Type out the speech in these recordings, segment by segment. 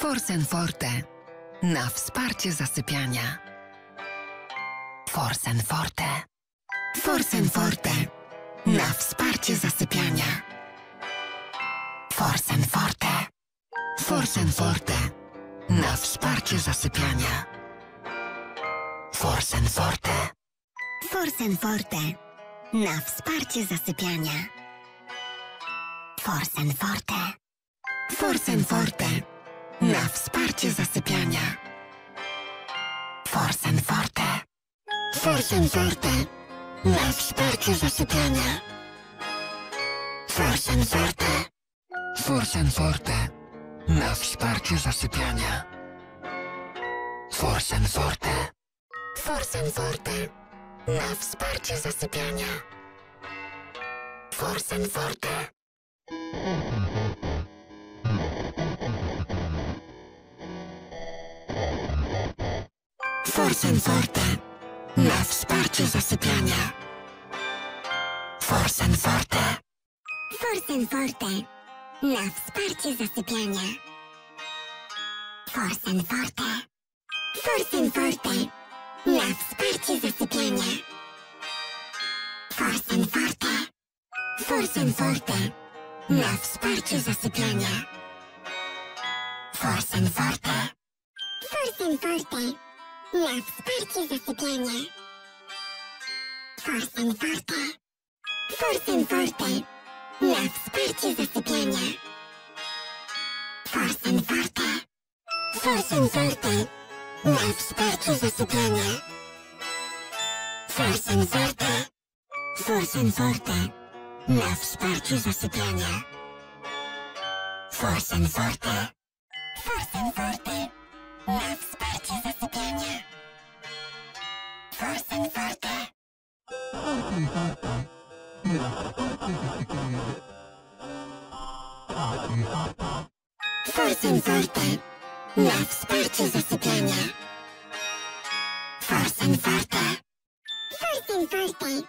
Forsen Forte. Na wsparcie zasypiania. Forsen Forte. Forsen Forte. Na wsparcie zasypiania. Forsen Forte. Forsen Forte. Na wsparcie zasypiania. Forsen Forte. Forsen Forte. Na wsparcie zasypiania. Forsen Forte. Forsen Forte. Na wsparcie zasypiania. Forsen Forte. Forsen Forte. Na wsparcie zasypiania. Forsen Forte. Forsen Forte. Na wsparcie zasypiania. Forsen Forte. Forsen Forte. Na wsparcie zasypiania. Forsen Forte. Forsen Forte. Na wsparcie zasypiania. Forsen Forte. Forsen Forte. Na wsparcie zasypiania. Forsen Forte. Forsen Forte. Na wsparcie zasypiania. Forsen Forte. Forsen Forte. Na wsparcie zasypiania. Forsen Forte. Forsen Forte. Na wsparcie zasypiania. Forsen Forte. Forsen Forte. Na wsparcie zasypiania. Forsen Forte. Forsen Forte. Na wsparcie zasypiania. Forsen Forte. Forsen Forte. Na wsparcie zasypiania. Forsen Forte. Forsen Forte. Na wsparcie cię zasypiania. First and forte. First and forte. Na wsparcie zasypiania. First and forte. First and forte.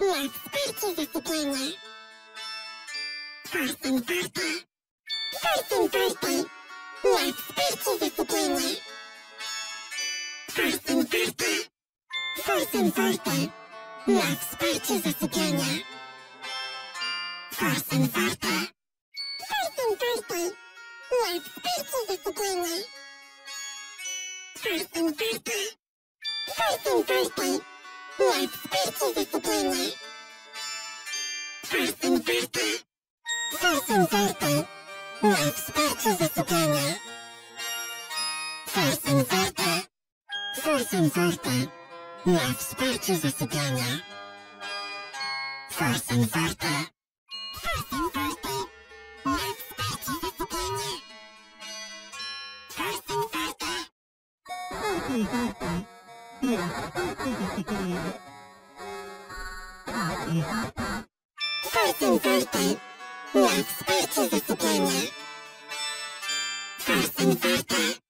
Na wsparcie zasypiania. First and forte. First and forte. Na wsparcie zasypiania. First in Firta, First in Firta, Love sparczy zasypiania. First in Firta, First in Firta, Love sparczy zasypiania. First in Firta, First in Firta, Love sparczy zasypiania. First in Firta, First in Firta, Love sparczy zasypiania. First in Firta. Forsen Forte. Na wsparcie zasypiania. Forsen Forte. Forsen Forte. Na wsparcie zasypiania. Forsen Forte. Forsen Forte. Na wsparcie zasypiania. Forsen Forte. Forsen Forte. Na wsparcie zasypiania. Forsen Forte.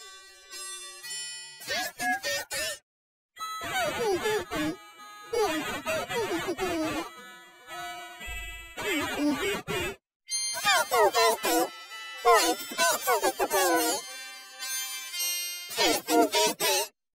Thank you.